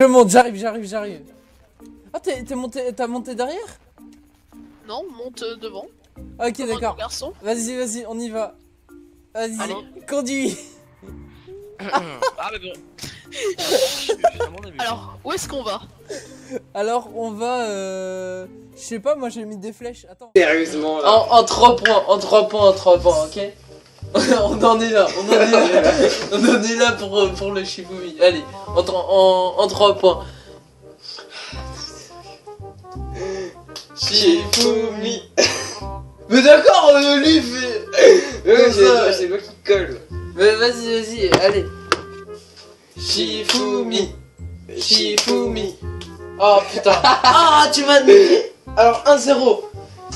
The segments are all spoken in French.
Je monte, j'arrive, j'arrive, j'arrive. Ah, t'es t'es monté, t'as monté derrière? Non, monte euh, devant. Ok, Comme un d'accord. garçon. Vas-y, vas-y, on y va. Vas-y, Allez. conduis. ah, mais bon. Alors, où est-ce qu'on va? Alors, on va. Euh... Je sais pas, moi j'ai mis des flèches. Attends. Sérieusement, là. En, en 3 points, en 3 points, en 3 points, ok? On en est là, on en est là. on en est là pour, euh, pour le Shifumi. Allez, en, en, en 3 points. Shifumi. Mais d'accord, euh, lui fait. Ouais, ça. c'est moi qui colle. Mais vas-y, vas-y, allez. Shifumi. Shifumi. Oh putain. Ah, tu m'as niqué. Alors 1-0.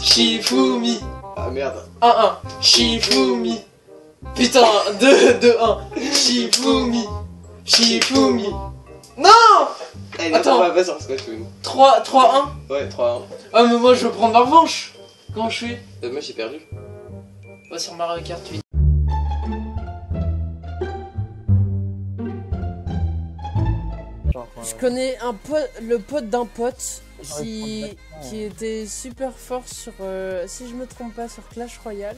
Shifumi. Ah merde. 1-1. Shifumi. Putain, 2-2-1. Shifumi. Shifumi. Non Allez, Attends. on va pas sur Splatoon. 3, 3-1. Ouais, 3-1. Ah, mais moi je veux prendre ma revanche. Comment je fais Euh, moi j'ai perdu. Va sur Mario Kart 8. Je connais un pote, le pote d'un pote qui, qui était super fort sur, euh, si je me trompe pas, sur Clash Royale.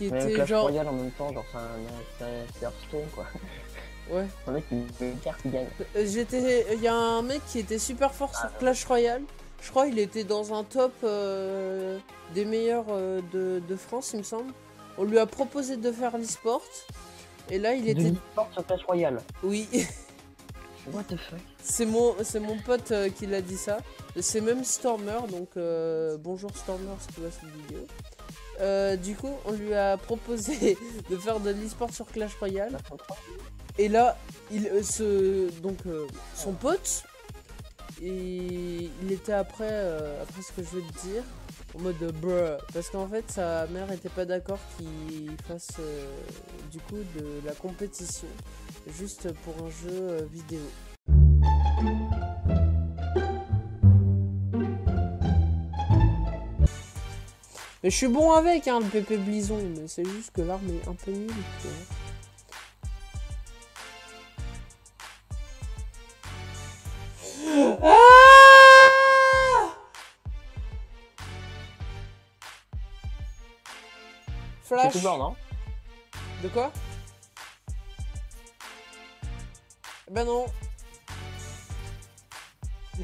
Qui Mais était Clash genre. Royale en même temps, genre c'est un, un- Hearthstone quoi. Ouais. Un mec qui une carte qui gagne. Euh, J'étais, il y a un mec qui était super fort sur Clash Royale. Je crois il était dans un top euh, des meilleurs euh, de, de France, il me semble. On lui a proposé de faire l'e-sport. Et là, il était. l'e-sport sur Clash Royale. Oui, What the fuck? C'est mon, c'est mon pote euh, qui l'a dit ça. C'est même Stormer, donc euh, bonjour Stormer si tu vois cette vidéo. Euh, du coup, on lui a proposé de faire de l'e-sport sur Clash Royale. Et là, il euh, se donc euh, son pote et il était après euh, après ce que je vais te dire en mode bruh parce qu'en fait sa mère était pas d'accord qu'il fasse du coup de la compétition juste pour un jeu vidéo. Mais je suis bon avec hein, le pépé blison, mais c'est juste que l'arme est un peu nulle. Ah Flash. tout blanc, non De quoi Ben non.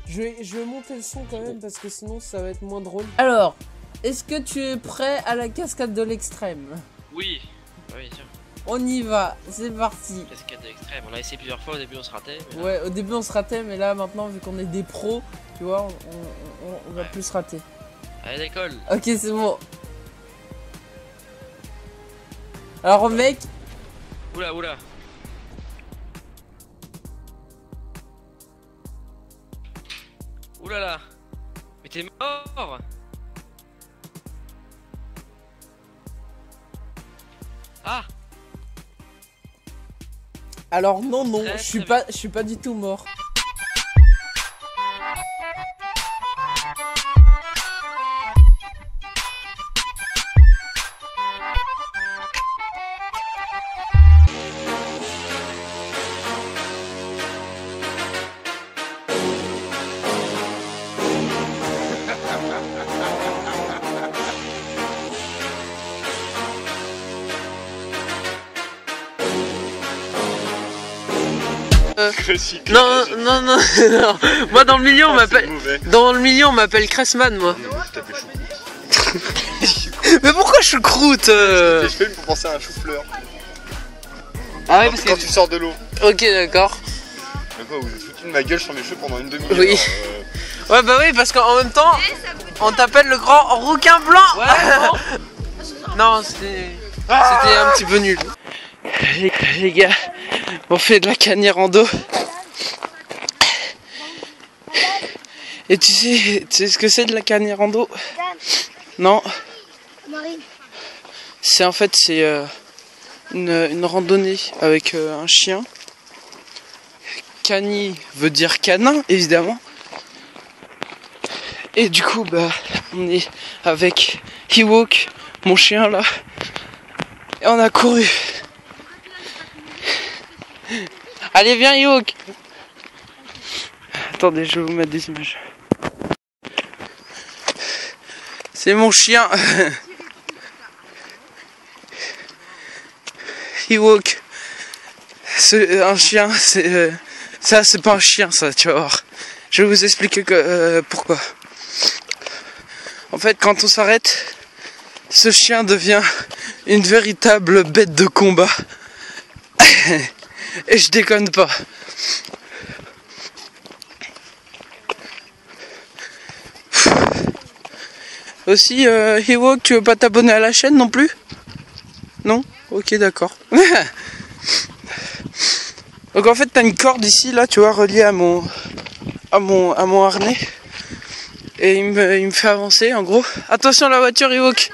Je vais, je vais monter le son quand même parce que sinon ça va être moins drôle. Alors, est-ce que tu es prêt à la cascade de l'extrême? Oui. Oui, sûr. On y va, c'est parti. Cascade de l'extrême. On a essayé plusieurs fois, au début on se ratait. Mais là, Ouais, au début on se ratait, mais là maintenant vu qu'on est des pros, tu vois, on, on- on- on va Ouais. plus se rater. Allez, l'école. Ok, c'est bon. Alors mec, Oula, oula. Oula là. Mais t'es mort alors non non, je suis pas, je suis pas du tout mort. Non, non, non, non. Moi dans le milieu on m'appelle, dans le milieu on m'appelle Cressman moi. Mais pourquoi choucroute euh Je fais pour penser à un chou-fleur. Ah ouais parce Quand tu sors de l'eau. Ok d'accord. Mais quoi, vous foutu de ma gueule sur mes cheveux pendant une demi-heure. Oui. euh, Ouais bah oui parce qu'en même temps on t'appelle le grand rouquin blanc. non c'était c'était un petit peu nul. Les, les gars, on fait de la canière en dos. Et tu sais, tu ce que c'est de la canière en dos Non. C'est en fait c'est euh, une, randonnée avec euh, un chien. Cani veut dire canin évidemment. Et du coup bah on est avec Ewok, mon chien là. Et on a couru. Allez viens Ewok. Attendez, je vais vous mettre des images. C'est mon chien. He walk. Un chien, c'est euh, ça, c'est pas un chien, ça, tu vas voir. Je vais vous expliquer que, euh, pourquoi. En fait, quand on s'arrête, ce chien devient une véritable bête de combat. Et je déconne pas. Aussi, euh, Hewok, tu veux pas t'abonner à la chaîne non plus? Non? Ok, d'accord. Donc en fait, t'as une corde ici, là, tu vois, reliée à mon, à mon, à mon harnais. Et il me, il me fait avancer, en gros. Attention la voiture, Hewok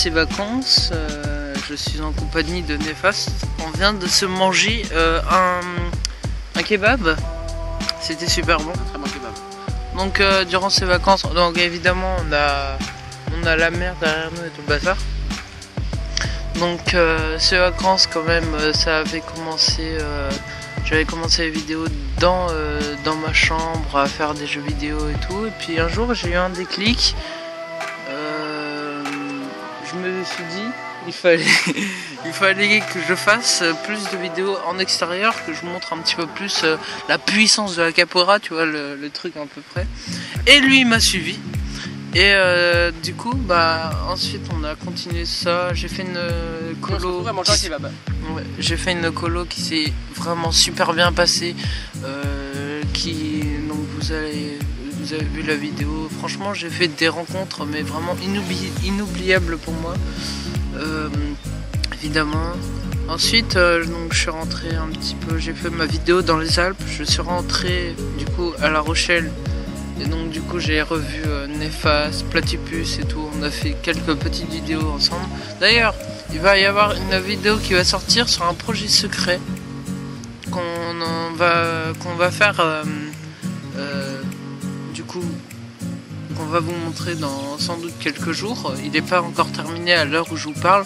ces vacances. euh, je suis en compagnie de Néfaste. On vient de se manger euh, un, un kebab. C'était super bon. Très bon kebab. Donc euh, durant ces vacances, donc évidemment on a on a la mer derrière nous et tout le bazar. Donc ces vacances quand même ça avait commencé j'avais commencé les vidéos dans, dans ma chambre à faire des jeux vidéo et tout et puis un jour j'ai eu un déclic je me suis dit il fallait il fallait que je fasse plus de vidéos en extérieur que je montre un petit peu plus euh, la puissance de la capoeira tu vois le, le truc à peu près et lui il m'a suivi et euh, du coup bah ensuite on a continué ça j'ai fait une euh, colo. Ouais, j'ai fait une colo qui s'est vraiment super bien passée. euh, qui donc vous allez vous avez vu la vidéo. Franchement, j'ai fait des rencontres mais vraiment inoubli- inoubliables pour moi. Euh, évidemment. Ensuite, euh, donc je suis rentré un petit peu. J'ai fait ma vidéo dans les Alpes. Je suis rentré du coup à La Rochelle. Et donc du coup j'ai revu euh, Platypus et tout. On a fait quelques petites vidéos ensemble. D'ailleurs, il va y avoir une vidéo qui va sortir sur un projet secret qu'on va qu'on va faire euh, du coup qu'on va vous montrer dans sans doute quelques jours. Il n'est pas encore terminé à l'heure où je vous parle.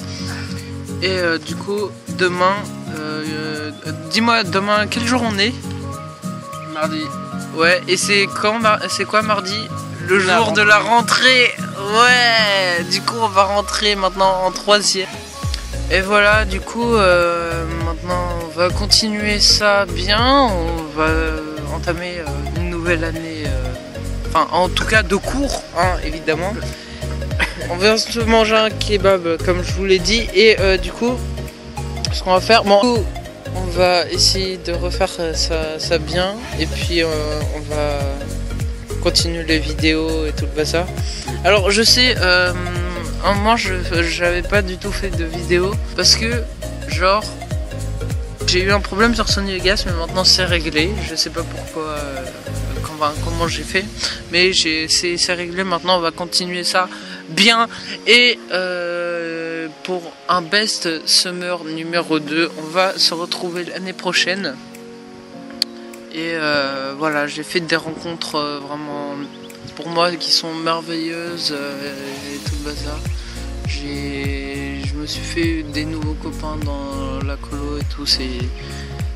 Et euh, du coup demain, euh, euh, dis-moi demain quel jour on est? Mardi. Ouais. Et c'est quand c'est quoi mardi? Le La jour de la rentrée. Ouais. Du coup on va rentrer maintenant en troisième. Et voilà, du coup, euh, maintenant on va continuer ça bien. On va entamer une nouvelle année. En tout cas de cours, hein, évidemment. On va se manger un kebab, comme je vous l'ai dit. Et euh, du coup, ce qu'on va faire, bon, on va essayer de refaire euh, ça, bien. Et puis, euh, on va continuer les vidéos et tout le bazar. Alors, je sais. Euh, un moment, je j'avais pas du tout fait de vidéo parce que, genre, j'ai eu un problème sur Sony Vegas, mais maintenant c'est réglé. Je sais pas pourquoi, comment, j'ai fait, mais c'est réglé. Maintenant, on va continuer ça bien. Et euh, pour un best summer numéro 2, on va se retrouver l'année prochaine. Et euh, voilà, j'ai fait des rencontres euh, vraiment pour moi qui sont merveilleuses et tout le bazar. Je me suis fait des nouveaux copains dans la colo et tout. C'est,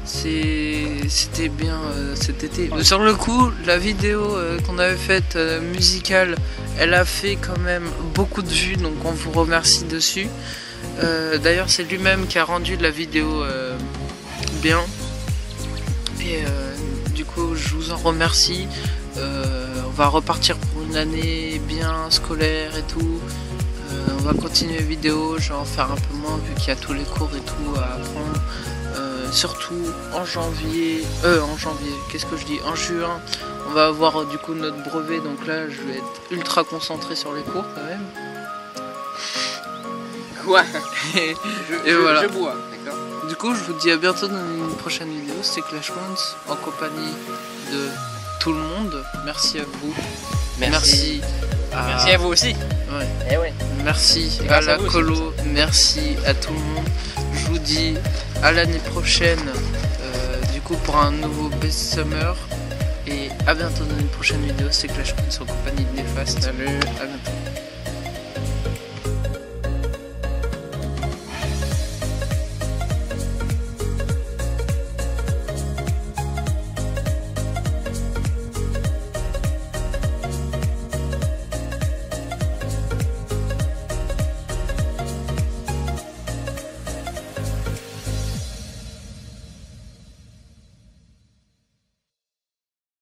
c'était bien euh, cet été. Sur le coup, la vidéo euh, qu'on avait faite euh, musicale, elle a fait quand même beaucoup de vues, donc on vous remercie dessus. D'ailleurs, c'est lui-même qui a rendu la vidéo bien. Et du coup, je vous en remercie. On va repartir pour une année bien scolaire et tout. On va continuer les vidéos, je vais en faire un peu moins vu qu'il y a tous les cours et tout à apprendre. Surtout en janvier, euh en janvier, qu'est-ce que je dis En juin, on va avoir euh, du coup notre brevet, donc là je vais être ultra concentré sur les cours quand même. Ouais. Et, Je, Et je- voilà. je bois, d'accord du coup, je vous dis à bientôt dans une prochaine vidéo. C'était Clash en compagnie de tout le monde. Merci à vous. Merci. à- Merci à vous aussi. Eh ouais. Merci à la à vous aussi, colo, merci à tout le monde. Je vous dis à l'année prochaine, euh, du coup pour un nouveau Best Summer. Et à bientôt dans une prochaine vidéo. C'est Clash Points en compagnie de Néfaste. Salut, à bientôt.